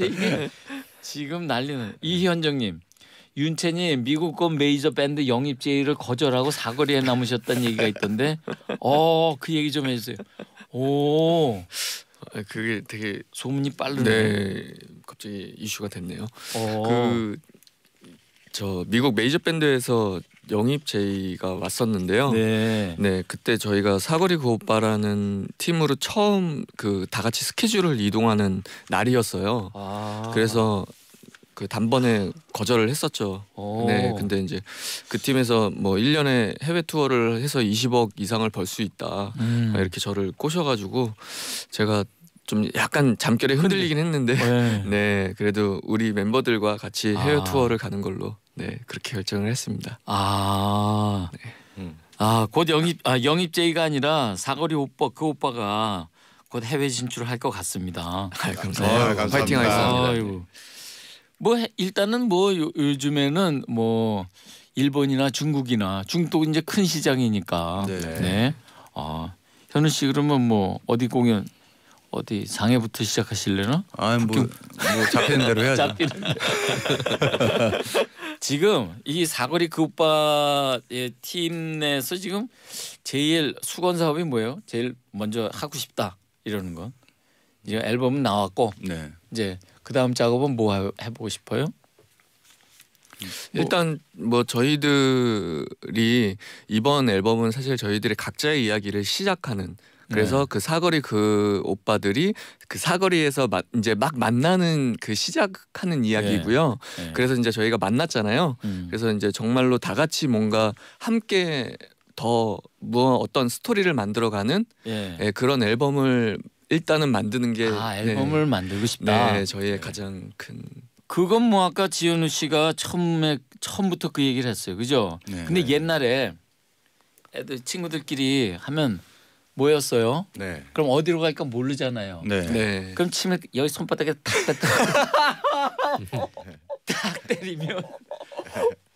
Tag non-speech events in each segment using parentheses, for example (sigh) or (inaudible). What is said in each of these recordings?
이게 지금 난리는 이현정님 윤채님 미국권 메이저 밴드 영입 제의를 거절하고 사거리에 남으셨다는 얘기가 있던데 어 그 얘기 좀 해주세요. 오 아, 그게 되게 소문이 빠르네. 네 갑자기 이슈가 됐네요. 어. 그 저 미국 메이저 밴드에서 영입 제의가 왔었는데요. 네. 네. 그때 저희가 사거리 그 오빠라는 팀으로 처음 그 다 같이 스케줄을 이동하는 날이었어요. 아. 그래서 그 단번에 거절을 했었죠. 오. 네, 근데 이제 그 팀에서 뭐 1년에 해외 투어를 해서 20억 이상을 벌 수 있다. 음. 이렇게 저를 꼬셔 가지고 제가 좀 약간 잠결에 흔들리긴 했는데 네. (laughs) 네 그래도 우리 멤버들과 같이 해외 아. 투어를 가는 걸로 네 그렇게 결정을 했습니다. 아. 음. 아, 곧 영입 아 영입 제의가 아니라 사거리 오빠 그 오빠가 곧 해외 진출을 할 것 같습니다. 아, 네, 감사해요. 감사합니다. 파이팅 하겠습니다. 아이고. 뭐 해- 일단은 뭐 요, 요즘에는 뭐 일본이나 중국이나 중국도 이제 큰 시장이니까. 네. 네. 아 현우 씨 그러면 뭐 어디 공연 어디 상해부터 시작하실래나? 아뭐 뭐 잡히는 대로 해야죠. (laughs) 잡히는. 지금 이 사거리 그 오빠의 팀 내에서 지금 제일 수건 사업이 뭐예요? 제일 먼저 하고 싶다 이러는 건 이제 앨범은 나왔고 네. 이제 그 다음 작업은 뭐 해- 해보고 싶어요? 일단 뭐 저희들이 이번 앨범은 사실 저희들의 각자의 이야기를 시작하는 그래서 네. 그 사거리 그 오빠들이 그 사거리에서 마, 이제 막 만나는 그 시작하는 이야기고요. 네. 그래서 이제 저희가 만났잖아요. 음. 그래서 이제 정말로 다 같이 뭔가 함께 더 뭐 어떤 스토리를 만들어가는 예. 예, 그런 앨범을 일단은 만드는 게 아 앨범을 만들고 네, 싶다. 네, 저희의 가장 큰 그건 뭐 아까 지현우 씨가 처음에 처음부터 그 얘기를 했어요, 그죠? 네. 근데 옛날에 애들 친구들끼리 하면 뭐였어요? 네. 그럼 어디로 갈까 모르잖아요. 네. 네. 그럼 침을 여기 손바닥에 탁탁 (laughs) 탁 때리면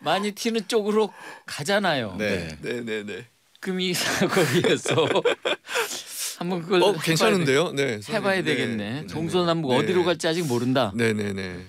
많이 튀는 쪽으로 가잖아요. 네. 네, 네, 네. 그럼 이 사거리에서 (laughs) 한번 그걸 어, 해봐야 괜찮은데요? 네. 되- 해봐야 네, 되겠네. 네, 동서남북 네. 어디로 갈지 아직 모른다. 네, 네, 네.